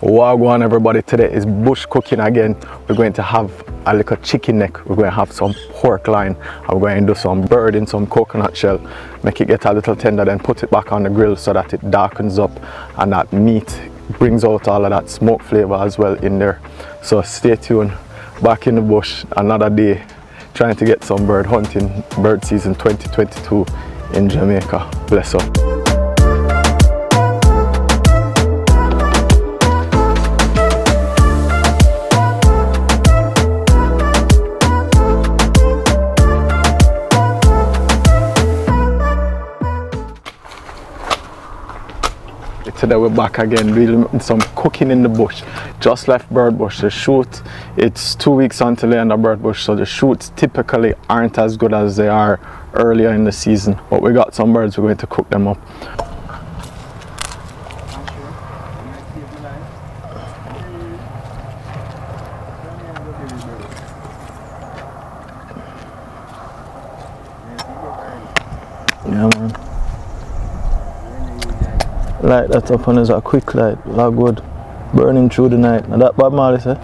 Wagwan everybody, today is bush cooking again. We're going to have a little chicken neck, we're going to have some pork loin, we're going to do some bird in some coconut shell, make it get a little tender, then put it back on the grill so that it darkens up and that meat brings out all of that smoke flavor as well in there. So stay tuned, back in the bush, another day, trying to get some bird hunting, bird season 2022 in Jamaica. Bless up. Today we're back again doing some cooking in the bush. Just left bird bush the shoot. It's two weeks until the end of bird bush so the shoots typically aren't as good as they are earlier in the season. But we got some birds we're going to cook them up yeah man light that up and it's a quick light, logwood burning through the night. Now that Bob Marley say?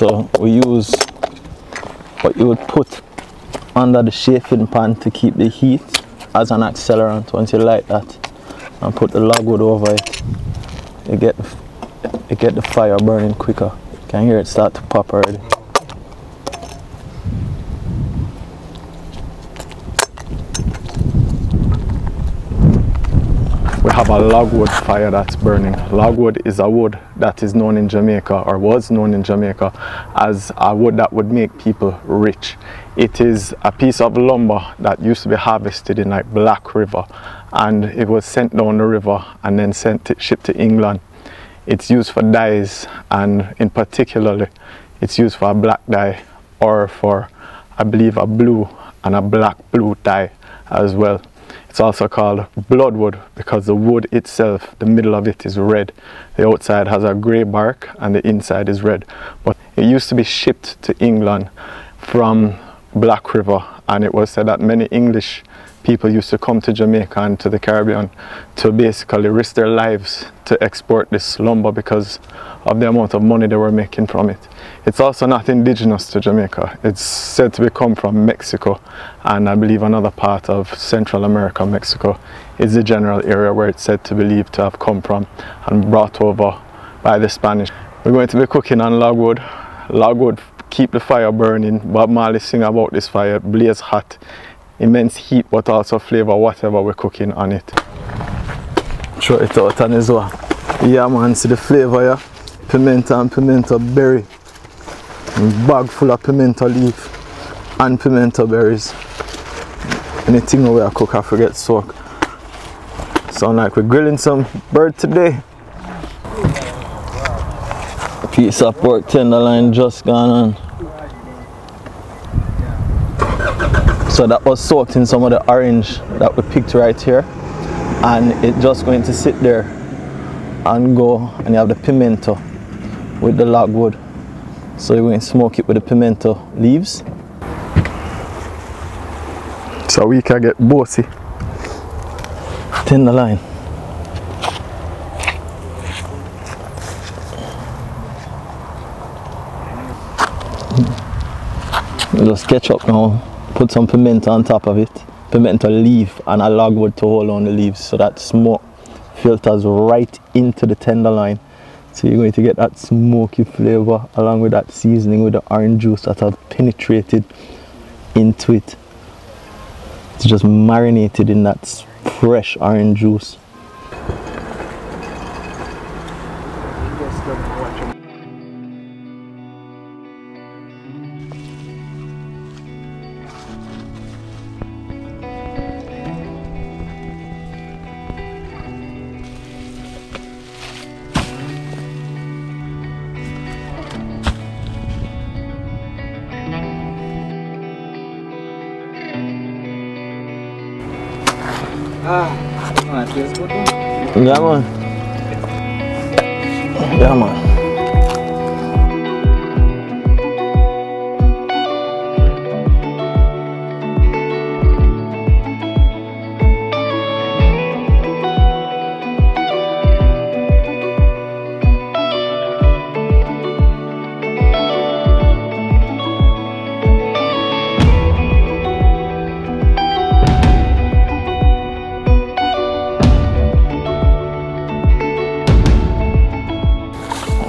So we use what you would put under the chafing pan to keep the heat as an accelerant. Once you light that and put the logwood over it you get you get the fire burning quicker. You can hear it start to pop already we have a logwood fire that's burning. Logwood is a wood that is known in Jamaica or was known in Jamaica as a wood that would make people rich. It is a piece of lumber that used to be harvested in like Black River and it was sent down the river and then sent to, shipped to England. It's used for dyes and in particularly it's used for a black dye or for I believe a blue and a black blue dye as well. It's also called bloodwood because the wood itself, the middle of it is red. The outside has a grey bark and the inside is red. But it used to be shipped to England from Black River and it was said that many English people used to come to Jamaica and to the Caribbean to basically risk their lives to export this lumber because of the amount of money they were making from it. It's also not indigenous to Jamaica. It's said to come from Mexico and I believe another part of Central America, Mexico is the general area where it's said to believe to have come from and brought over by the Spanish. We're going to be cooking on logwood. Logwood keep the fire burning. Bob Marley sing about this fire, blaze hot, immense heat but also flavor whatever we're cooking on it. Throw it out on as well. Yeah man, see the flavor yeah? Pimento and pimento berry. Bag full of pimento leaf and pimento berries. Anything we I cook I forget soak. Sound like we're grilling some bird today. Piece of pork tenderloin just gone on. So that was soaked in some of the orange that we picked right here. And it's just going to sit there and go and you have the pimento with the logwood so we're going to smoke it with the pimento leaves. So we can get bossy. Tenderloin. We'll just sketch up now, put some pimento on top of it, pimento leaf and a logwood to hold on the leaves so that smoke filters right into the tenderloin so you're going to get that smoky flavor along with that seasoning with the orange juice that have penetrated into it. It's just marinated in that fresh orange juice. Yeah, man. Yeah, man.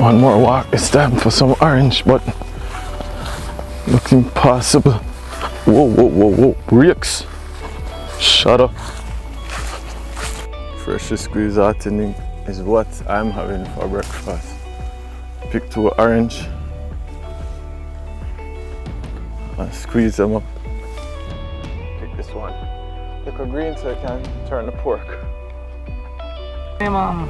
One more walk. It's time for some orange, but looks impossible. Whoa, whoa, whoa, whoa. Bricks. Shut up. Freshly squeezed heartening is what I'm having for breakfast. Pick two orange and squeeze them up. Pick this one. Pick a green so I can turn the pork. Hey, mom.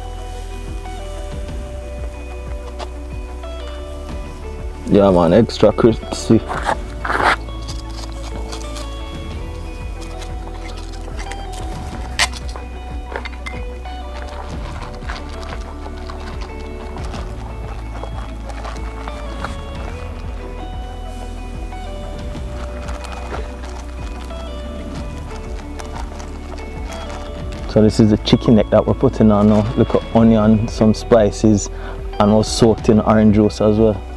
Yeah, man, extra crispy. So this is the chicken neck that we're putting on now. Look at onion, some spices, and was soaked in orange juice as well.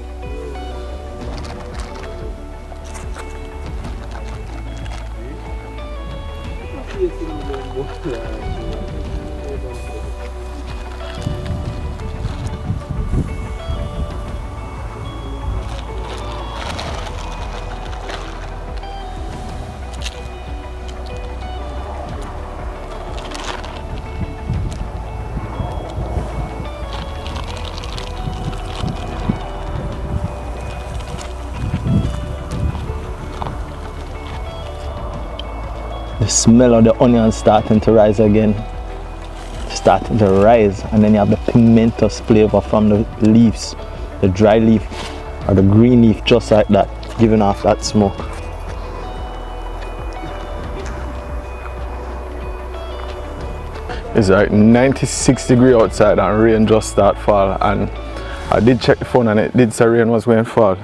Smell of the onion starting to rise again. Starting to rise and then you have the pimentous flavor from the leaves the dry leaf or the green leaf just like that giving off that smoke. It's like 96 degree outside and rain just start fall and I did check the phone and it did say rain was going to fall.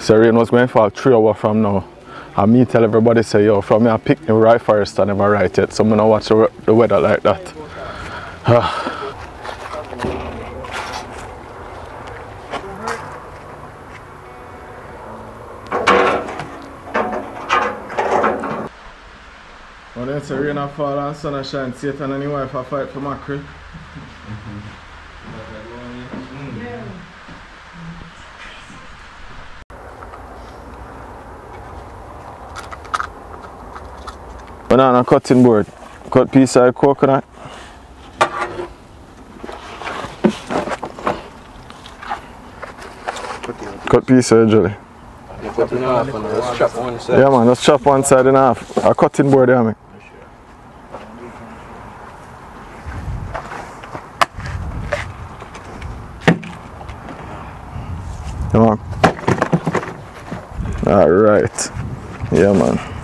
So rain was going to fall three hours from now and me tell everybody say yo from me I pick the right first and never right yet so I'm gonna watch the, the weather like that When it's a rain a fall and sun a shine, Satan and his wife a fight for mackerel. Banana cutting board. Cut piece of coconut. Cut piece of jelly. Cutting off and let's chop one side. Yeah man, let's chop one side in half. A cutting board yeah me. Come on. Alright. Yeah man.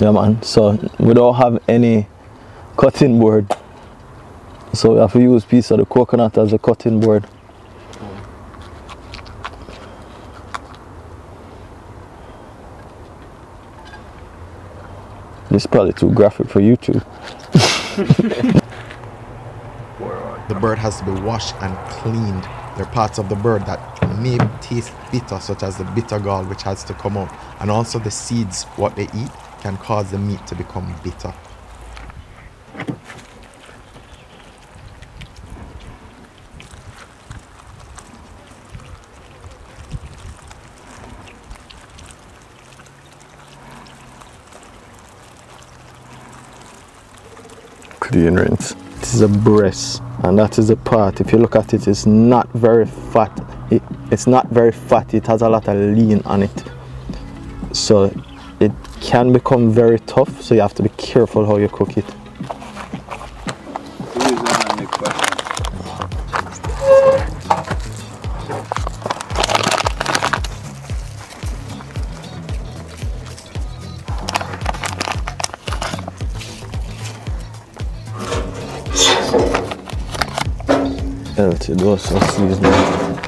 Yeah man, so we don't have any cutting board. So we have to use piece of the coconut as a cutting board. This is probably too graphic for YouTube. The bird has to be washed and cleaned. There are parts of the bird that may taste bitter, such as the bitter gall, which has to come out. And also the seeds, what they eat, can cause the meat to become bitter. Clean rinse. This is a breast and that is the part if you look at it it's not very fat it, it's not very fatty it has a lot of lean on it so it can become very tough so you have to be careful how you cook it question? healthy dose seasoning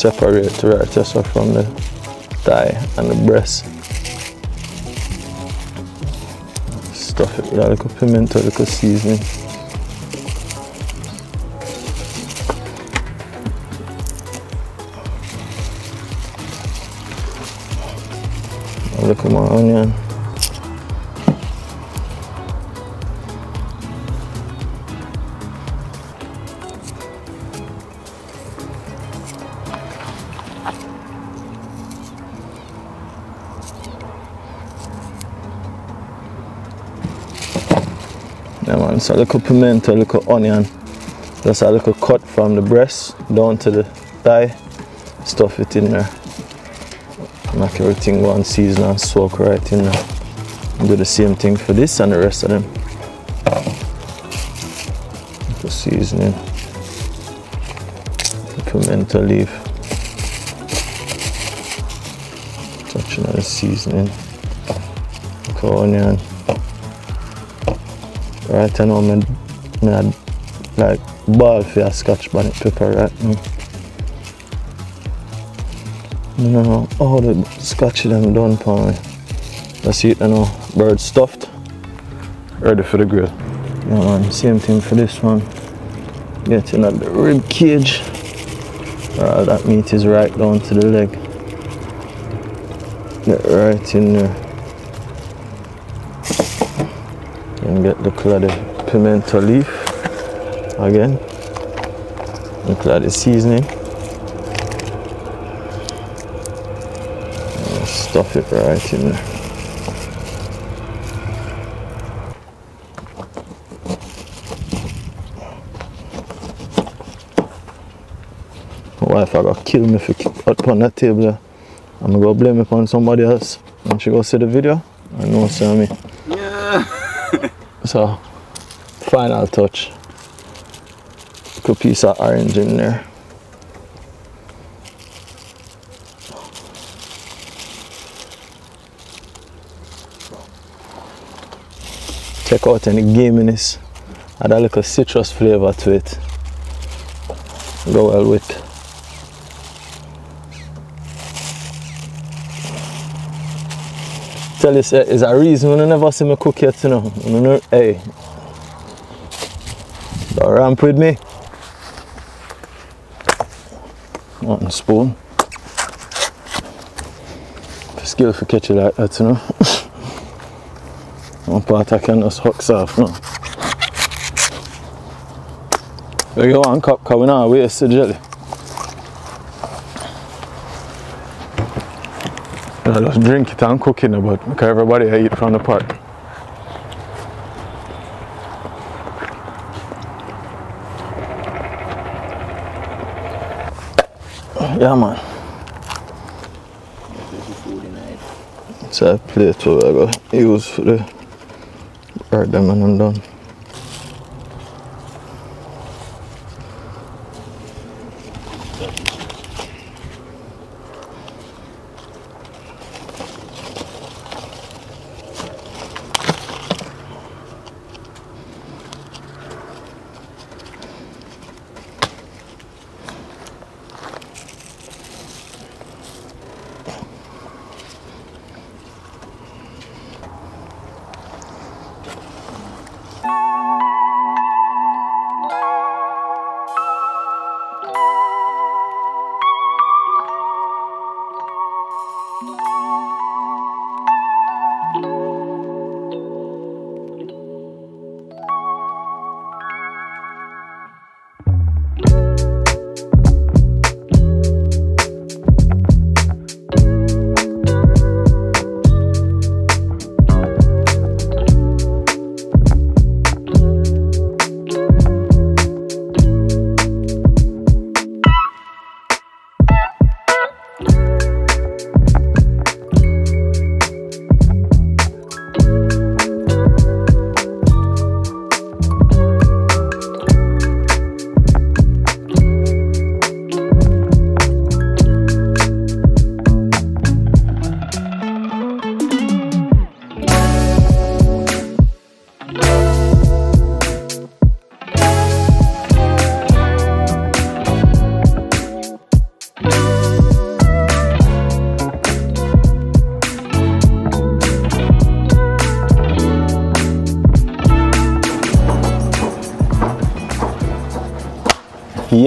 Separate the right just from the thigh and the breast. Stuff it with a little pimento, a little seasoning. A little more onion. Yeah man, so a little pimento, a little onion. Just a little cut from the breast down to the thigh. Stuff it in there. Make everything and season and soak right in there. Do the same thing for this and the rest of them. the seasoning. Pimento leaf. Touching of the seasoning. Onion. Right I know me, me had like ball for a scotch bonnet pepper right now. I don't know how the scotch them done for me. That's it, you know. Bird stuffed. Ready for the grill. Yeah man, same thing for this one. Getting at the rib cage. All that meat is right down to the leg. Get right in there. And get the clotted pimento leaf again the clotted seasoning and stuff it right in there wife I got kill me you put on that table. I'm gonna go blame it on somebody else when she go see the video I know Yeah. So, final touch. Little piece of orange in there. Check out any gaminess. Add a little citrus flavor to it. Go well with. Tell you, say, is a reason when you never see me cook yet, you know. You know hey, don't ramp with me. One spoon. Skill for catch it like that, you know. One part I can just hooks off now. We go one cup, cause we not waste the jelly. I just drink it and cook it, now, but because everybody I eat from the pot. Yeah, man. This is food in it. It's a plate where I go use for the bird them and I'm done.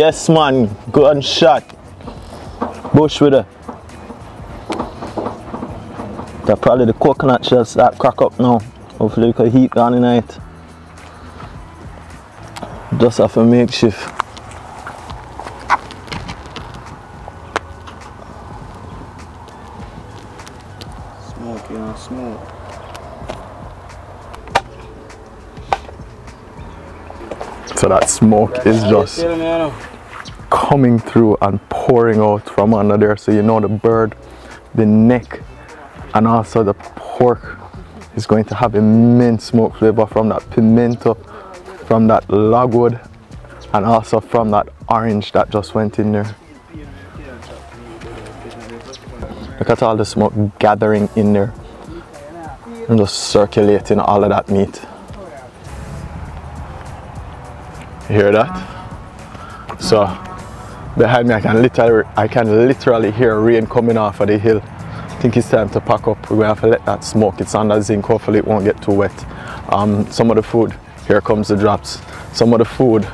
Yes, man. Gunshot. Bush with it. That probably the coconut shell start crack up now. Hopefully we can heat down in it. Just have a makeshift. Smoke, you smoke. So that smoke is just Tell me, you know. Coming through and pouring out from under there. So you know the bird, the neck, and also the pork is going to have immense smoke flavor from that pimento, from that logwood, and also from that orange that just went in there. Look at all the smoke gathering in there and just circulating all of that meat. You hear that? So behind me I can literally I can literally hear rain coming off of the hill. I think it's time to pack up. We're gonna have to let that smoke. It's under zinc, hopefully it won't get too wet. Um, some of the food, here comes the drops. Some of the food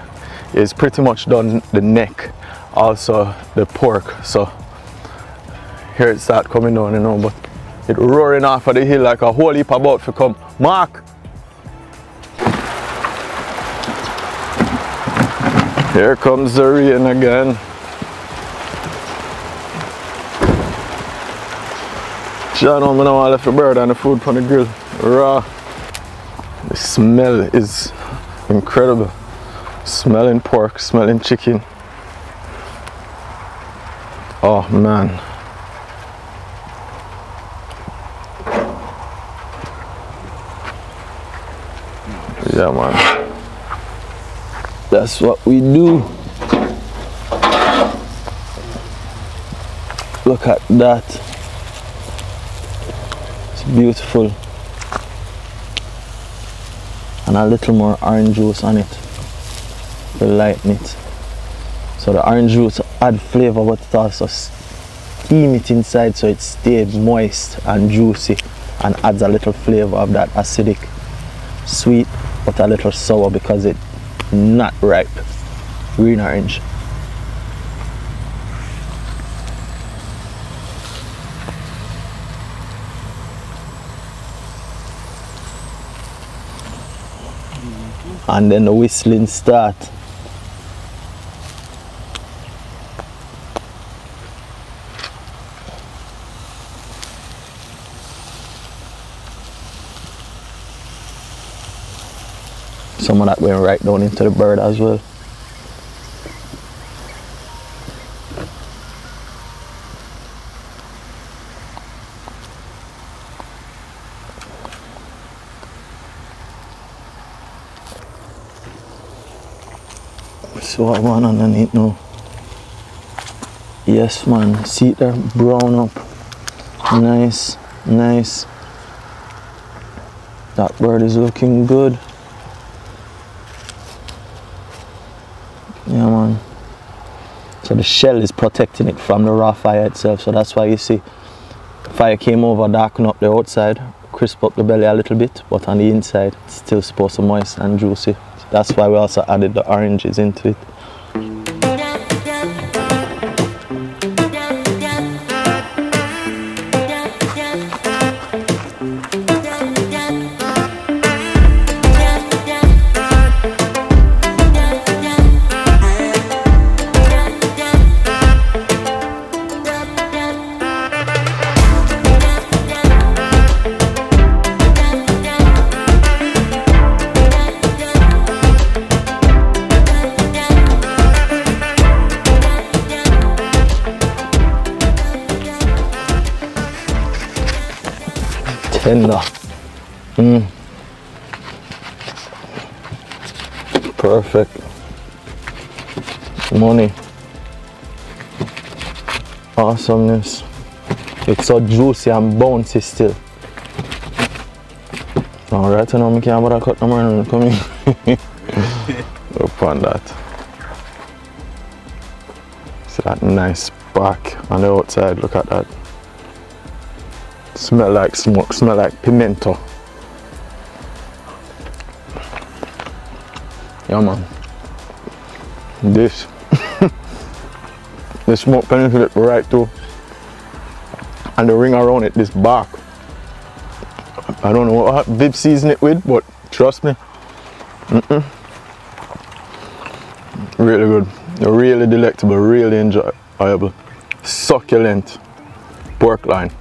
is pretty much done the neck, also the pork. So here it start coming down, you know, but it roaring off of the hill like a whole heap about to come. Mark! Here comes the rain again. John, I'm gonna left the bird and the food from the grill. Raw. The smell is incredible. Smelling pork, smelling chicken. Oh man. Yeah man. That's what we do. Look at that. Beautiful. And a little more orange juice on it to lighten it. So the orange juice add flavor but it also steam it inside so it stays moist and juicy and adds a little flavor of that acidic sweet but a little sour because it not ripe green orange and then the whistling start. Some of that went right down into the bird as well so what one underneath now yes man see there brown up nice nice that bird is looking good Yeah, man. So the shell is protecting it from the raw fire itself. So that's why you see fire came over, darken up the outside, crisp up the belly a little bit, but on the inside it's still supposed to moist and juicy. That's why we also added the oranges into it. Awesomeness. It's so juicy and bouncy still. Alright, now I can't bother cut no more and come in. Upon that. See that nice spark on the outside, look at that. Smell like smoke, smell like pimento. Yeah man. This The smoke penetrates right through. And the ring around it, this bark. I don't know what Viv season it with, but trust me. Mm-mm. Really good. Really delectable, really enjoyable. Succulent pork line.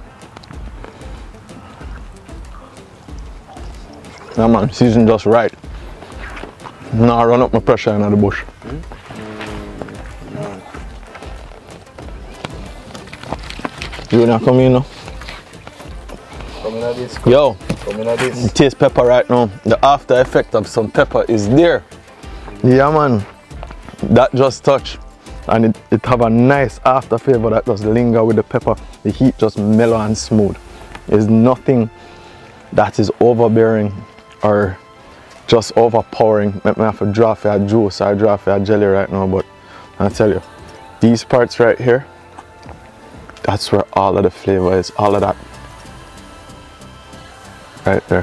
Yeah man, season just right. Now I run up my pressure in the bush. Hmm? You not coming in now? Coming at this. Yo, Coming at this. taste pepper right now. The after effect of some pepper is there. Yeah man, that just touch. And it, it have a nice after flavor that just linger with the pepper. The heat just mellow and smooth. There's nothing that is overbearing or just overpowering. Make me have to draw for a juice or draw for a jelly right now, but I tell you, these parts right here, that's where all of the flavors, all of that right there.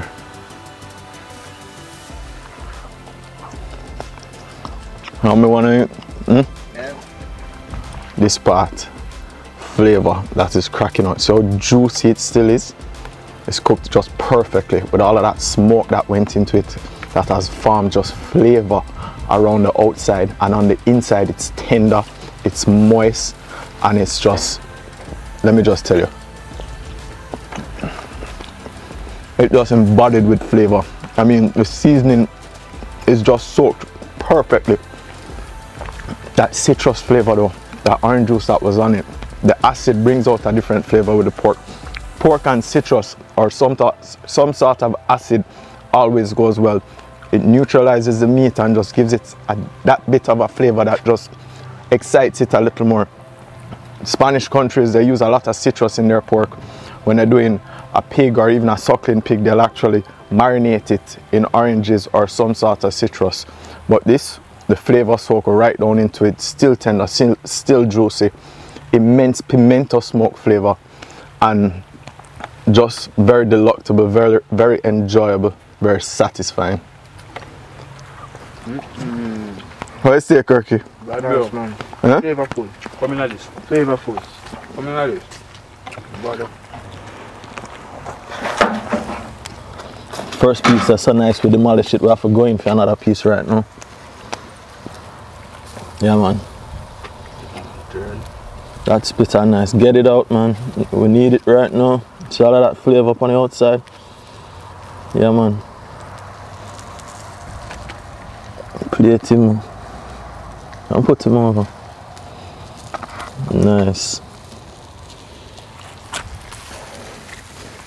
How me wanna eat? Yeah. This part, flavor that is cracking out. So juicy it still is. It's cooked just perfectly with all of that smoke that went into it that has formed just flavor around the outside and on the inside it's tender, it's moist and it's just, let me just tell you, it just embodied with flavor. I mean, the seasoning is just soaked perfectly. That citrus flavor though, that orange juice that was on it, the acid brings out a different flavor with the pork. Pork and citrus or some, some sort of acid always goes well. It neutralizes the meat and just gives it a, that bit of a flavor that just excites it a little more. Spanish countries, they use a lot of citrus in their pork. When they're doing a pig or even a suckling pig, they'll actually marinate it in oranges or some sort of citrus. But this, the flavor soak right down into it, still tender, still, still juicy, immense pimento smoke flavor, and just very delectable, very, very enjoyable, very satisfying. Mm-hmm. What is it, Kirky? Bad nice, man. Huh? Flavorful. Coming at this. Flavorful. Coming at First piece that's so nice we demolish it. We have to go in for another piece right now. Yeah man. Turn. That's bitter nice. Get it out man. We need it right now. See all of that flavor up on the outside. Yeah man. Plate him. And put him over. Nice.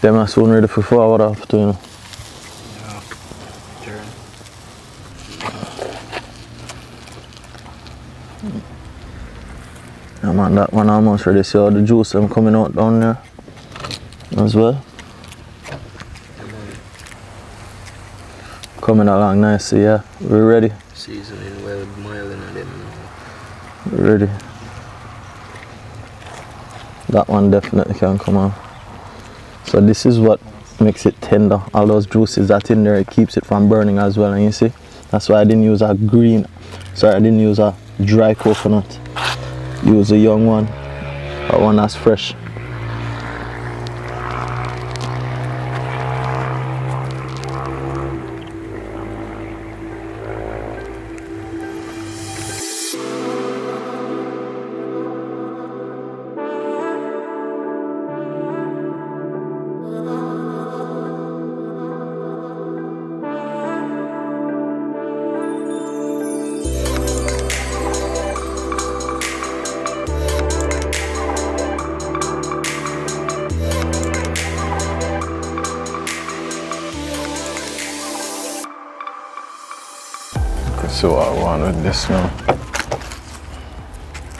Them are soon ready for forward after you know. Turn. Yeah man, that one almost ready. See all the juice I'm coming out down there as well. Coming along nicely, yeah. We're ready. Seasoning well, them. We're ready. That one definitely can come on. So this is what makes it tender. All those juices that in there, it keeps it from burning as well. And you see, that's why I didn't use a green. Sorry, I didn't use a dry coconut. Use a young one, or one that's fresh.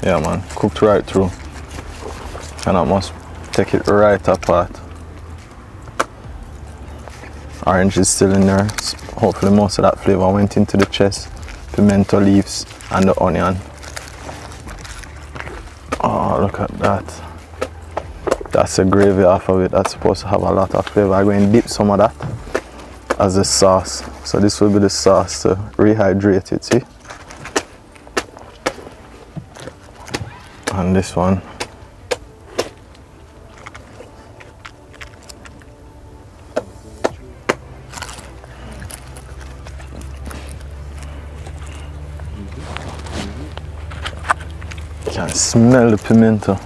Yeah man, cooked right through. And I must take it right apart. Orange is still in there. Hopefully most of that flavor went into the chest. Pimento leaves and the onion. Oh, look at that. That's a gravy off of it. That's supposed to have a lot of flavor. I'm going to dip some of that as a sauce. So this will be the sauce to rehydrate it, see? And this one. Can smell the pimento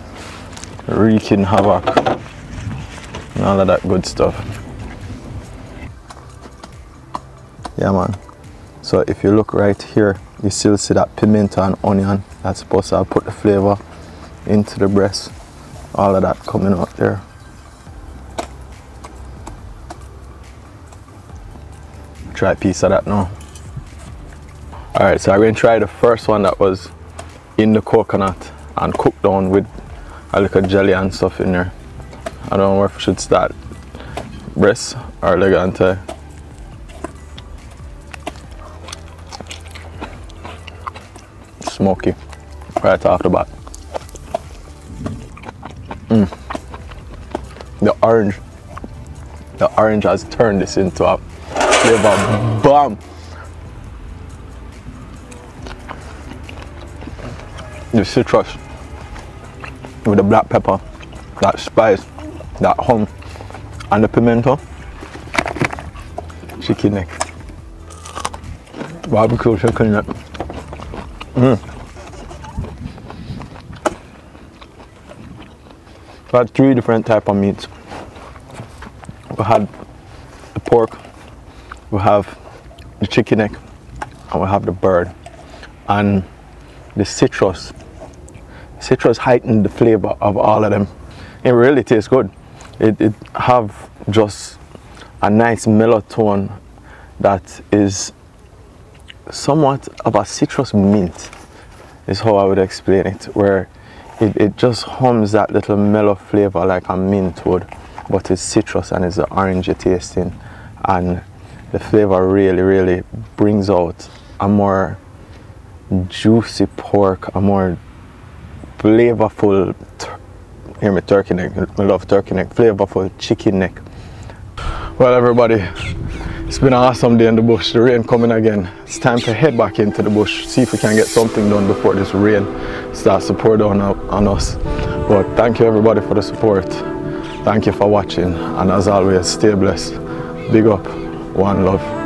wreaking havoc and all of that good stuff. Yeah, man. So if you look right here, you still see that pimento and onion that's supposed to put the flavor into the breast. All of that coming out there. Try a piece of that now. Alright, so I'm to try the first one that was in the coconut and cooked down with a little jelly and stuff in there. I don't know if I should start breast or leg. Smoky right off the bat. Mm. The orange, the orange has turned this into a flavor bomb. The citrus with the black pepper, that spice, that hum, and the pimento, chicken neck, barbecue chicken neck. Mm. We had three different type of meats. We had the pork, we have the chicken neck, and we have the bird. And the citrus, citrus heightened the flavor of all of them. It really tastes good. It, it have just a nice mellow tone that is somewhat of a citrus mint is how I would explain it where it, it just hums that little mellow flavor like a mint would but it's citrus and it's the orangey tasting. And the flavor really really brings out a more juicy pork a more flavorful hear me turkey neck I love turkey neck flavorful chicken neck. Well everybody it's been an awesome day in the bush. The rain coming again. It's time to head back into the bush, see if we can get something done before this rain starts to pour down on us. But thank you everybody for the support. Thank you for watching. And as always, stay blessed. Big up. One love.